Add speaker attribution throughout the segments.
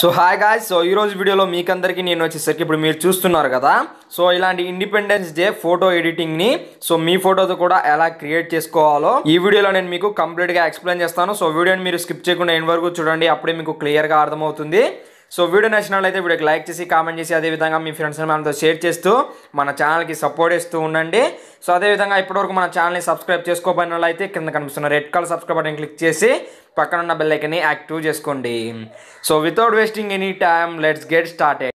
Speaker 1: So hi guys so ఈ రోజు వీడియోలో మీకందరికీ నేను వచ్చేసరికి ఇప్పుడు మీరు చూస్తున్నారు కదా. సో ఇలాంటి ఇండిపెండెన్స్ డే ఫోటో ఎడిటింగ్ని సో మీ ఫోటోతో కూడా ఎలా క్రియేట్ చేసుకోవాలో ఈ వీడియోలో నేను మీకు కంప్లీట్గా ఎక్స్ప్లెయిన్ చేస్తాను. సో వీడియోని మీరు స్కిప్ చేయకుండా ఎన్ని వరకు చూడండి. అప్పుడే మీకు క్లియర్గా అర్థమవుతుంది. సో వీడియో నచ్చినట్లయితే వీడియోకి లైక్ చేసి కామెంట్ చేసి అదేవిధంగా మీ ఫ్రెండ్స్ మనతో షేర్ చేస్తూ మన ఛానల్కి సపోర్ట్ ఇస్తూ ఉండండి. సో అదేవిధంగా ఇప్పటివరకు మన ఛానల్ని సబ్స్క్రైబ్ చేసుకోబడినట్లయితే కింద కనిపిస్తున్న red colour subscribe button click చేసి పక్కన ఉన్న బెల్ ఐకన్ని యాక్టివ్ చేసుకోండి. So without wasting any time let's get started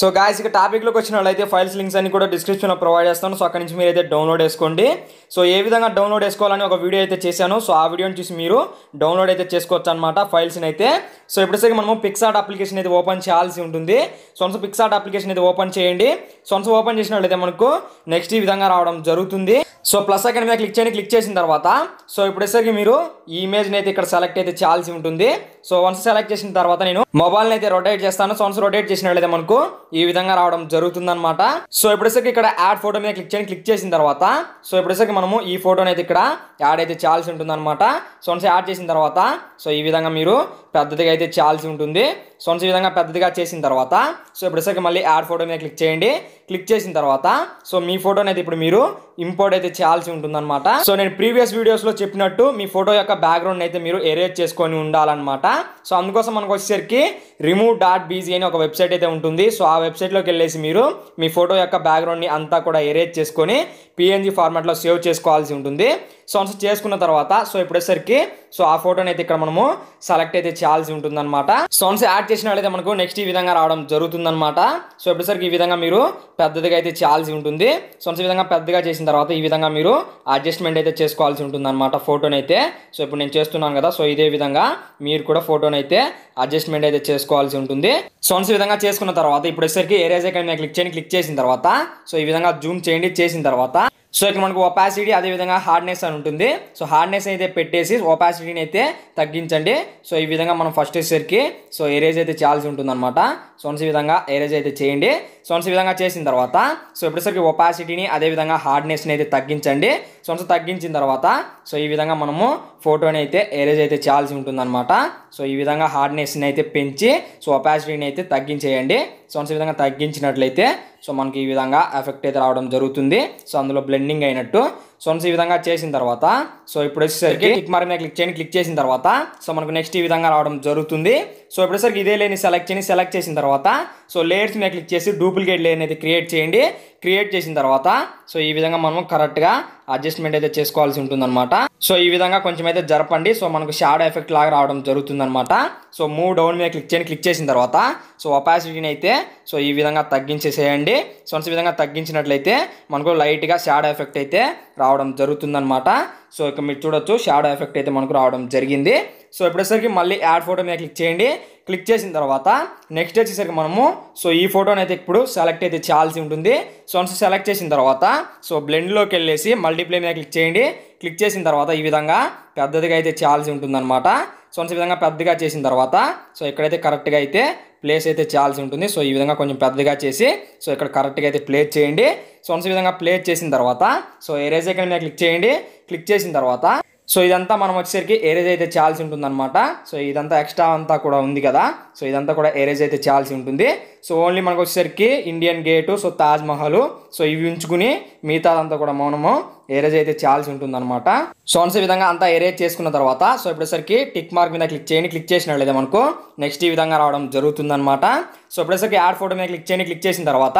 Speaker 1: so guys ఇక టాపిక్లోకి వచ్చిన వాళ్ళైతే ఫైల్స్ లింక్స్ అన్ని కూడా డిస్క్రిప్షన్లో ప్రొవైడ్ చేస్తాను. సో అక్కడ నుంచి మీరు అయితే డౌన్లోడ్ చేసుకోండి. సో ఏ విధంగా డౌన్లోడ్ చేసుకోవాలని ఒక వీడియో అయితే చేశాను. సో ఆ వీడియోని చూసి మీరు డౌన్లోడ్ అయితే చేసుకోవచ్చు అనమాట ఫైల్స్ని అయితే. సో ఇప్పటిసరికి మనము పిక్సార్ట్ అప్లికేషన్ అయితే ఓపెన్ చేయాల్సి ఉంటుంది. సో పిక్సార్ట్ అప్లికేషన్ అయితే ఓపెన్ చేయండి. సో ఓపెన్ చేసినట్లయితే మనకు నెక్స్ట్ ఈ విధంగా రావడం జరుగుతుంది. సో ప్లస్ అక్కడ మీద క్లిక్ చేయండి. క్లిక్ చేసిన తర్వాత సో ఇప్పటిసరికి మీరు ఈ ఇమేజ్ని అయితే ఇక్కడ సెలెక్ట్ అయితే చేయాల్సి ఉంటుంది. సో వన్స్ సెలెక్ట్ చేసిన తర్వాత నేను మొబైల్ని అయితే రొటేట్ చేస్తాను. సో వన్స్ రొటేట్ చేసినట్లయితే మనకు ఈ విధంగా రావడం జరుగుతుంది అనమాట సో ఇప్పటిసరికి ఇక్కడ యాడ్ ఫోటో మీద క్లిక్ చేయండి. క్లిక్ చేసిన తర్వాత సో ఇప్పటిసరికి మనము ఈ ఫోటోని అయితే ఇక్కడ యాడ్ అయితే చేయాల్సి ఉంటుంది అనమాట సో యాడ్ చేసిన తర్వాత సో ఈ విధంగా మీరు పెద్దదిగా అయితే చేయాల్సి ఉంటుంది. సొన్స్ ఈ విధంగా పెద్దదిగా చేసిన తర్వాత సో ఇప్పుడు మళ్ళీ యాడ్ ఫోటో మీద క్లిక్ చేయండి. క్లిక్ చేసిన తర్వాత సో మీ ఫోటోని అయితే ఇప్పుడు మీరు ఇంపోర్ట్ అయితే చేయాల్సి ఉంటుందన్నమాట. సో నేను ప్రీవియస్ వీడియోస్లో చెప్పినట్టు మీ ఫోటో యొక్క బ్యాక్గ్రౌండ్ అయితే మీరు ఎరేజ్ చేసుకొని ఉండాలన్నమాట. సో అందుకోసం మనకు వచ్చేసరికి రిమూవ్ డాట్ బీజీ అని ఒక వెబ్సైట్ అయితే ఉంటుంది. సో ఆ వెబ్సైట్లోకి వెళ్ళేసి మీరు మీ ఫోటో యొక్క బ్యాక్గ్రౌండ్ని అంతా కూడా ఎరేజ్ చేసుకొని పిఎన్జీ ఫార్మాట్లో సేవ్ చేసుకోవాల్సి ఉంటుంది. సో వన్స్ చేసుకున్న తర్వాత సో ఇప్పుడేసరికి సో ఆ ఫోటోని అయితే ఇక్కడ మనము సెలెక్ట్ అయితే చేయాల్సి ఉంటుందన్నమాట. సో వన్స్ యాడ్ చేసిన వాళ్ళైతే మనకు నెక్స్ట్ ఈ విధంగా రావడం జరుగుతుందన్నమాట. సో ఇప్పుడేసరికి ఈ విధంగా మీరు పెద్దదిగా అయితే చేయాల్సి ఉంటుంది. సో వన్స్ విధంగా పెద్దగా చేసిన తర్వాత ఈ విధంగా మీరు అడ్జస్ట్మెంట్ అయితే చేసుకోవాల్సి ఉంటుంది అనమాట ఫోటోని అయితే సో ఇప్పుడు నేను చేస్తున్నాను కదా సో ఇదే విధంగా మీరు కూడా ఫోటోని అయితే అడ్జస్ట్మెంట్ అయితే చేసుకోవాల్సి ఉంటుంది. సో ఈ విధంగా చేసుకున్న తర్వాత ఇప్పుడు వచ్చేసరికి ఏరేజ్ ఐకాన్ క్లిక్ చేయండి. క్లిక్ చేసిన తర్వాత సో ఈ విధంగా జూమ్ చేయండి. చేసిన తర్వాత సో ఇక్కడ మనకు ఒపాసిటీ అదేవిధంగా హార్డ్నెస్ అని ఉంటుంది. సో హార్డ్నెస్ అయితే పెట్టేసి ఒపాసిటీని అయితే తగ్గించండి. సో ఈ విధంగా మనం ఫస్ట్ వచ్చేసరికి సో ఎరేజ్ అయితే చేయాల్సి ఉంటుంది అనమాట సో ఈ విధంగా ఎరేజ్ అయితే చేయండి. సో వన్స్ ఈ విధంగా చేసిన తర్వాత సో ఇప్పటిసరికి ఒపాసిటీని అదేవిధంగా హార్డ్నెస్ని అయితే తగ్గించండి. సో వన్స్ తగ్గించిన తర్వాత సో ఈ విధంగా మనము ఫోటోని అయితే ఎరేజ్ అయితే చేయాల్సి ఉంటుంది అనమాట సో ఈ విధంగా హార్డ్నెస్ని అయితే పెంచి సో ఒపాసిటీని అయితే తగ్గించేయండి. సో వన్స్ ఈ విధంగా తగ్గించినట్లయితే సో మనకి ఈ విధంగా ఎఫెక్ట్ అయితే రావడం జరుగుతుంది. సో అందులో బ్లెండింగ్ అయినట్టు. సో వన్స్ ఈ విధంగా చేసిన తర్వాత సో ఇప్పుడు వచ్చేసరికి క్లిక్ మార్క్ మీద క్లిక్ చేయండి. క్లిక్ చేసిన తర్వాత సో మనకు నెక్స్ట్ ఈ విధంగా రావడం జరుగుతుంది. సో ఇప్పుడేసరికి ఇదే లేని సెలెక్ట్ చేయండి సెలెక్ట్ చేసిన తర్వాత సో లేయర్స్ మీద క్లిక్ చేసి డూప్లికేట్ లేయర్ అయితే క్రియేట్ చేయండి. క్రియేట్ చేసిన తర్వాత సో ఈ విధంగా మనం కరెక్ట్గా అడ్జస్ట్మెంట్ అయితే చేసుకోవాల్సి ఉంటుందన్నమాట. సో ఈ విధంగా కొంచెం అయితే జరపండి. సో మనకు షాడో ఎఫెక్ట్ లాగా రావడం జరుగుతుందన్నమాట. సో మూవ్ డౌన్ మీద క్లిక్ చేయండి. క్లిక్ చేసిన తర్వాత సో ఒపాసిటీని అయితే సో ఈ విధంగా తగ్గించేసేయండి. సో ఈ విధంగా తగ్గించినట్లయితే మనకు లైట్గా షాడో ఎఫెక్ట్ అయితే రావడం జరుగుతుందన్నమాట. సో ఇక మీరు చూడొచ్చు షాడో ఎఫెక్ట్ అయితే మనకు రావడం జరిగింది. సో ఇప్పుడేసరికి మళ్ళీ యాడ్ ఫోటో మీద క్లిక్ చేయండి. క్లిక్ చేసిన తర్వాత నెక్స్ట్ వచ్చేసరికి మనము సో ఈ ఫోటోని అయితే ఇప్పుడు సెలెక్ట్ అయితే చేయాల్సి ఉంటుంది. సో వన్స్ సెలెక్ట్ చేసిన తర్వాత సో బ్లెండ్లోకి వెళ్ళేసి మల్టీప్లే మీద క్లిక్ చేయండి. క్లిక్ చేసిన తర్వాత ఈ విధంగా పెద్దదిగా అయితే చేయాల్సి ఉంటుందన్నమాట. సో వన్స్ ఈ విధంగా పెద్దగా చేసిన తర్వాత సో ఇక్కడైతే కరెక్ట్గా అయితే ప్లేస్ అయితే చేయాల్సి ఉంటుంది సో ఈ విధంగా కొంచెం పెద్దగా చేసి సో ఇక్కడ కరెక్ట్గా అయితే ప్లేస్ చేయండి. సో వన్స్ ఈ విధంగా ప్లేస్ చేసిన తర్వాత సో ఎరేజ్ ఐకన్ మీద క్లిక్ చేయండి. క్లిక్ చేసిన తర్వాత సో ఇదంతా మనం వచ్చేసరికి ఏరేజ్ అయితే చేయాల్సి ఉంటుందన్నమాట. సో ఇదంతా ఎక్స్ట్రా అంతా కూడా ఉంది కదా. సో ఇదంతా కూడా ఏరేజ్ అయితే చేయాల్సి ఉంటుంది. సో ఓన్లీ మనకు వచ్చేసరికి Indian gate so Taj Mahal so ఇవి ఉంచుకుని మిగతాదంతా కూడా మౌనము ఏరేజ్ అయితే చేయాల్సి ఉంటుందన్నమాట. సో వన్స్ ఈ విధంగా అంతా ఏరేజ్ చేసుకున్న తర్వాత సో ఇప్పుడేసరికి టిక్ మార్క్ మీద క్లిక్ చేయండి క్లిక్ చేసినట్లయితే మనకు నెక్స్ట్ ఈ విధంగా రావడం జరుగుతుందన్నమాట. సో ఇప్పుడేసరికి యాడ్ ఫోటో మీద క్లిక్ చేయండి క్లిక్ చేసిన తర్వాత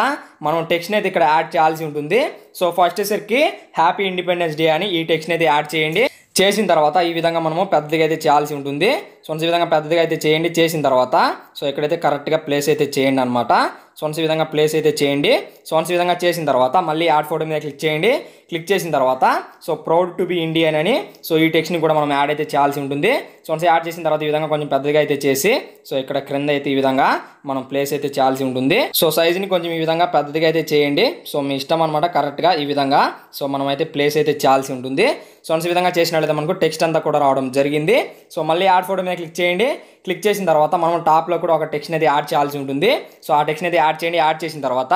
Speaker 1: మనం టెక్స్ట్ని అయితే ఇక్కడ యాడ్ చేయాల్సి ఉంటుంది. సో ఫస్ట్ వచ్చేసరికి హ్యాపీ ఇండిపెండెన్స్ డే అని ఈ టెక్స్ట్ని అయితే యాడ్ చేయండి. చేసిన తర్వాత ఈ విధంగా మనము పెద్దగా అయితే చేయాల్సి ఉంటుంది. సో విధంగా పెద్దదిగా అయితే చేయండి. చేసిన తర్వాత సో ఇక్కడైతే కరెక్ట్గా ప్లేస్ అయితే చేయండి అనమాట సొంత విధంగా ప్లేస్ అయితే చేయండి. సొంత విధంగా చేసిన తర్వాత మళ్ళీ యాడ్ ఫోటో మీద క్లిక్ చేయండి. క్లిక్ చేసిన తర్వాత so proud to be Indian అని సో ఈ టెక్స్ట్ని కూడా మనం యాడ్ అయితే చేయాల్సి ఉంటుంది. సో యాడ్ చేసిన తర్వాత ఈ విధంగా కొంచెం పెద్దగా అయితే చేసి సో ఇక్కడ క్రింద అయితే ఈ విధంగా మనం ప్లేస్ అయితే చేయాల్సి ఉంటుంది. సో సైజుని కొంచెం ఈ విధంగా పెద్దదిగా అయితే చేయండి. సో మీ ఇష్టం అనమాట కరెక్ట్గా ఈ విధంగా సో మనం అయితే ప్లేస్ అయితే చేయాల్సి ఉంటుంది. సొంత విధంగా చేసినట్లయితే మనకు టెక్స్ట్ అంతా కూడా రావడం జరిగింది. సో మళ్ళీ యాడ్ ఫోటో మీద క్లిక్ చేయండి. క్లిక్ చేసిన తర్వాత మనం టాప్లో కూడా ఒక టెక్స్ట్ అనేది యాడ్ చేయాల్సి ఉంటుంది. సో ఆ టెక్స్ట్ అనేది యాడ్ చేయండి. యాడ్ చేసిన తర్వాత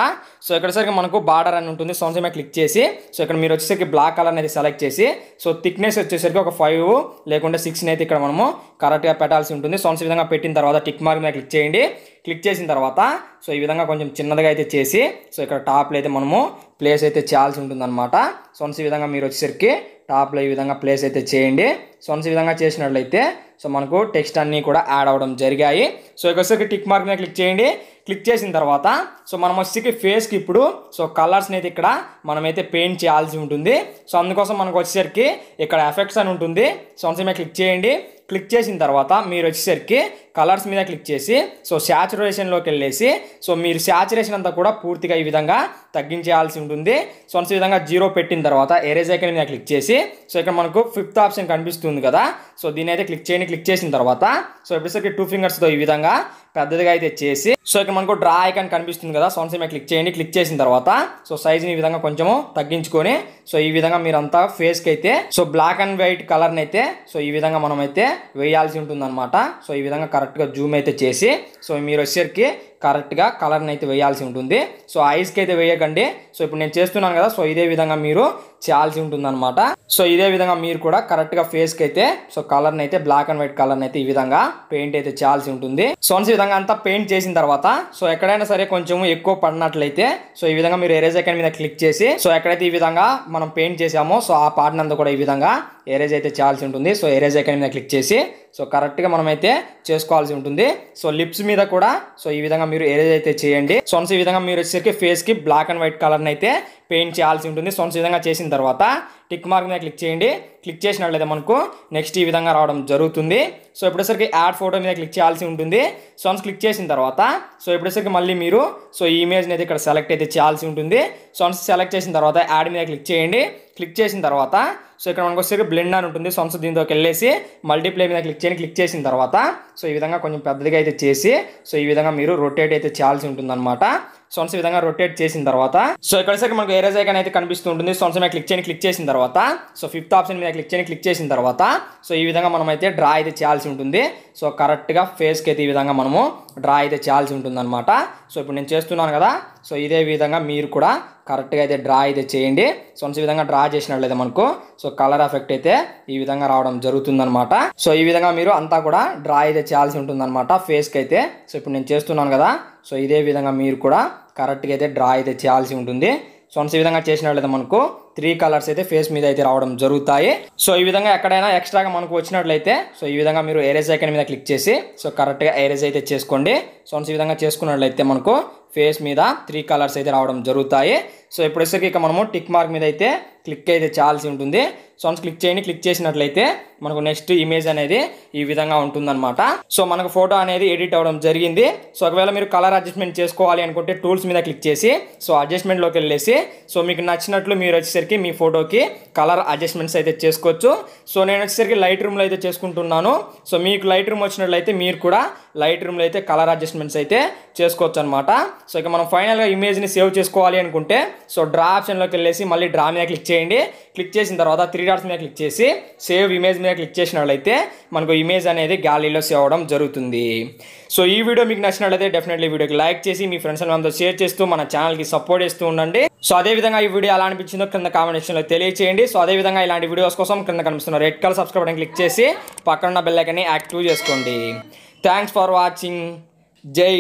Speaker 1: సో ఇక్కడసరికి మనకు బార్డర్ అని ఉంటుంది. సో మీద క్లిక్ చేసి సో ఇక్కడ మీరు వచ్చేసరికి బ్లాక్ కలర్ అనేది సెలెక్ట్ చేసి సో థిక్నెస్ వచ్చేసరికి ఒక ఫైవ్ లేకుంటే సిక్స్ అయితే ఇక్కడ మనము కరెక్ట్గా పెట్టాల్సి ఉంటుంది. సో విధంగా పెట్టిన తర్వాత టిక్ మార్క్ మీద క్లిక్ చేయండి. క్లిక్ చేసిన తర్వాత సో ఈ విధంగా కొంచెం చిన్నదిగా అయితే చేసి సో ఇక్కడ టాప్లో అయితే మనము ప్లేస్ అయితే చేయాల్సి ఉంటుందన్నమాట. సో ఈ విధంగా మీరు వచ్చేసరికి టాప్లో ఈ విధంగా ప్లేస్ అయితే చేయండి. సొన్స్ ఈ విధంగా చేసినట్లయితే సో మనకు టెక్స్ట్ అన్నీ కూడా యాడ్ అవ్వడం జరిగాయి. సో ఒకసారి టిక్ మార్క్ని క్లిక్ చేయండి. క్లిక్ చేసిన తర్వాత సో మనం వచ్చేసి ఫేస్కి ఇప్పుడు సో కలర్స్ని అయితే ఇక్కడ మనమైతే పెయింట్ చేయాల్సి ఉంటుంది. సో అందుకోసం మనకు వచ్చేసరికి ఇక్కడ ఎఫెక్ట్స్ అని ఉంటుంది. సో అంశమే క్లిక్ చేయండి. క్లిక్ చేసిన తర్వాత మీరు వచ్చేసరికి కలర్స్ మీద క్లిక్ చేసి సో శాచురేషన్లోకి వెళ్ళేసి సో మీరు శాచురేషన్ అంతా కూడా పూర్తిగా ఈ విధంగా తగ్గించేయాల్సి ఉంటుంది. సో అంత విధంగా జీరో పెట్టిన తర్వాత ఎరేజ్ ఐకన్ మీద క్లిక్ చేసి సో ఇక్కడ మనకు ఫిఫ్త్ ఆప్షన్ కనిపిస్తుంది కదా. సో దీని అయితే క్లిక్ చేయండి. క్లిక్ చేసిన తర్వాత సో ఎప్పటిసరికి టూ ఫింగర్స్తో ఈ విధంగా పెద్దదిగా అయితే చేసి సో ఇక్కడ మనకు డ్రా ఐకాన్ కనిపిస్తుంది కదా సౌండ్ మీద క్లిక్ చేయండి. క్లిక్ చేసిన తర్వాత సో సైజ్ని ఈ విధంగా కొంచెము తగ్గించుకొని సో ఈ విధంగా మీరంతా ఫేస్కి అయితే సో బ్లాక్ అండ్ వైట్ కలర్ని అయితే సో ఈ విధంగా మనం అయితే వేయాల్సి ఉంటుందన్నమాట. సో ఈ విధంగా కరెక్ట్గా జూమ్ అయితే చేసి సో మీరు వచ్చేసరికి కరెక్ట్గా కలర్ని అయితే వేయాల్సి ఉంటుంది. సో ఐస్కి అయితే వేయకండి. సో ఇప్పుడు నేను చేస్తున్నాను కదా సో ఇదే విధంగా మీరు చేయాల్సి ఉంటుందన్నమాట. సో ఇదే విధంగా మీరు కూడా కరెక్ట్గా ఫేస్కి అయితే సో కలర్ని అయితే బ్లాక్ అండ్ వైట్ కలర్ని అయితే ఈ విధంగా పెయింట్ అయితే చేయాల్సి ఉంటుంది. సో ఈ విధంగా అంతా పెయింట్ చేసిన తర్వాత సో ఎక్కడైనా సరే కొంచెం ఎక్కువ పడినట్లయితే సో ఈ విధంగా మీరు ఎరేజ్ ఐకాన్ మీద క్లిక్ చేసి సో ఎక్కడైతే ఈ విధంగా మనం పెయింట్ చేసామో సో ఆ పార్ట్ కూడా ఈ విధంగా ఎరేజ్ అయితే చేయాల్సి ఉంటుంది. సో ఎరేజ్ ఐకాన్ మీద క్లిక్ చేసి సో కరెక్ట్గా మనమైతే చేసుకోవాల్సి ఉంటుంది. సో లిప్స్ మీద కూడా సో ఈ విధంగా మీరు ఏరేజ్ అయితే చేయండి. సొన్స్ ఈ విధంగా మీరు వచ్చేసరికి ఫేస్కి బ్లాక్ అండ్ వైట్ కలర్ని అయితే పెయింట్ చేయాల్సి ఉంటుంది. సొన్స్ ఈ విధంగా చేసిన తర్వాత టిక్ మార్క్ మీద క్లిక్ చేయండి. క్లిక్ చేసినట్లయితే మనకు నెక్స్ట్ ఈ విధంగా రావడం జరుగుతుంది. సో ఇప్పుడేసరికి యాడ్ ఫోటో మీద క్లిక్ చేయాల్సి ఉంటుంది. సొన్స్ క్లిక్ చేసిన తర్వాత సో ఇప్పుడేసరికి మళ్ళీ మీరు సో ఈ ఇమేజ్ని అయితే ఇక్కడ సెలెక్ట్ అయితే చేయాల్సి ఉంటుంది. సొన్స్ సెలెక్ట్ చేసిన తర్వాత యాడ్ మీద క్లిక్ చేయండి. క్లిక్ చేసిన తర్వాత సో ఇక్కడ మనకు వచ్చేసరికి బ్లెండ్ అని ఉంటుంది. సో దీంతో వెళ్ళేసి మల్టీప్లే మీద క్లిక్ చేయండి క్లిక్ చేసిన తర్వాత సో ఈ విధంగా కొంచెం పెద్దదిగా అయితే చేసి సో ఈ విధంగా మీరు రొటేట్ అయితే చేయాల్సి ఉంటుందన్నమాట. సో వన్స్ విధంగా రొటేట్ చేసిన తర్వాత సో ఇక్కడ సరికి మనకు ఏరేజ్ ఐకాన్ అయితే కనిపిస్తూ ఉంటుంది. సో మీద క్లిక్ చేయండి క్లిక్ చేసిన తర్వాత సో ఫిఫ్త్ ఆప్షన్ మీద క్లిక్ చేయండి క్లిక్ చేసిన తర్వాత సో ఈ విధంగా మనం అయితే డ్రా అయితే చేయాల్సి ఉంటుంది. సో కరెక్ట్గా ఫేస్కి అయితే ఈ విధంగా మనము డ్రా అయితే చేయాల్సి ఉంటుంది అనమాట సో ఇప్పుడు నేను చేస్తున్నాను కదా సో ఇదే విధంగా మీరు కూడా కరెక్ట్గా అయితే డ్రా అయితే చేయండి. సో ఈ విధంగా డ్రా చేసినట్లయితే మనకు సో కలర్ ఎఫెక్ట్ అయితే ఈ విధంగా రావడం జరుగుతుందనమాట సో ఈ విధంగా మీరు అంతా కూడా డ్రా అయితే చేయాల్సి ఉంటుందన్నమాట ఫేస్కి అయితే. సో ఇప్పుడు నేను చేస్తున్నాను కదా సో ఇదే విధంగా మీరు కూడా కరెక్ట్గా అయితే డ్రా అయితే చేయాల్సి ఉంటుంది. సో ఈ విధంగా చేసినట్లయితే మనకు త్రీ కలర్స్ అయితే ఫేస్ మీద అయితే రావడం జరుగుతాయి. సో ఈ విధంగా ఎక్కడైనా ఎక్స్ట్రాగా మనకు వచ్చినట్లయితే సో ఈ విధంగా మీరు ఏరేజ్ ఐకన్ మీద క్లిక్ చేసి సో కరెక్ట్గా ఏరేజ్ అయితే చేసుకోండి. సో ఈ విధంగా చేసుకున్నట్లయితే మనకు ఫేస్ మీద త్రీ కలర్స్ అయితే రావడం జరుగుతాయి. సో ఇప్పుడు వచ్చేసరికి ఇక మనము టిక్ మార్క్ మీద అయితే క్లిక్ అయితే చేయాల్సి ఉంటుంది. సో మనం క్లిక్ చేయండి క్లిక్ చేసినట్లయితే మనకు నెక్స్ట్ ఇమేజ్ అనేది ఈ విధంగా ఉంటుందన్నమాట. సో మనకు ఫోటో అనేది ఎడిట్ అవ్వడం జరిగింది. సో ఒకవేళ మీరు కలర్ అడ్జస్ట్మెంట్ చేసుకోవాలి అనుకుంటే టూల్స్ మీద క్లిక్ చేసి సో అడ్జస్ట్మెంట్లోకి వెళ్ళేసి సో మీకు నచ్చినట్లు మీరు వచ్చేసరికి మీ ఫోటోకి కలర్ అడ్జస్ట్మెంట్స్ అయితే చేసుకోవచ్చు. సో నేను వచ్చేసరికి లైట్ రూమ్లో అయితే చేసుకుంటున్నాను. సో మీకు లైట్ రూమ్ వచ్చినట్లయితే మీరు కూడా లైట్ రూమ్లో అయితే కలర్ అడ్జస్ట్మెంట్స్ అయితే చేసుకోవచ్చు అనమాట సో ఇక మనం ఫైనల్గా ఇమేజ్ని సేవ్ చేసుకోవాలి అనుకుంటే సో డ్రా ఆప్షన్లోకి వెళ్ళేసి మళ్ళీ డ్రా మీద క్లిక్ చేయండి. క్లిక్ చేసిన తర్వాత త్రీ డాట్స్ మీద క్లిక్ చేసి సేవ్ ఇమేజ్ మీద క్లిక్ చేసినట్లయితే మనకు ఇమేజ్ అనేది గ్యాలరీలో సేవ్ అవడం జరుగుతుంది. సో ఈ వీడియో మీకు నచ్చినట్లయితే డెఫినెట్లీ వీడియోకి లైక్ చేసి మీ ఫ్రెండ్స్ అంతా షేర్ చేస్తూ మన ఛానల్కి సపోర్ట్ చేస్తూ ఉండండి. సో అదే విధంగా ఈ వీడియో ఎలా అనిపించిందో కింద కామెంట్ సెక్షన్లో తెలియచేయండి. సో అదే విధంగా ఇలాంటి వీడియోస్ కోసం కింద కనిపిస్తున్న red colour subscribe button click చేసి పక్కన ఉన్న యాక్టివ్ చేసుకోండి. థ్యాంక్స్ ఫర్ వాచింగ్ జై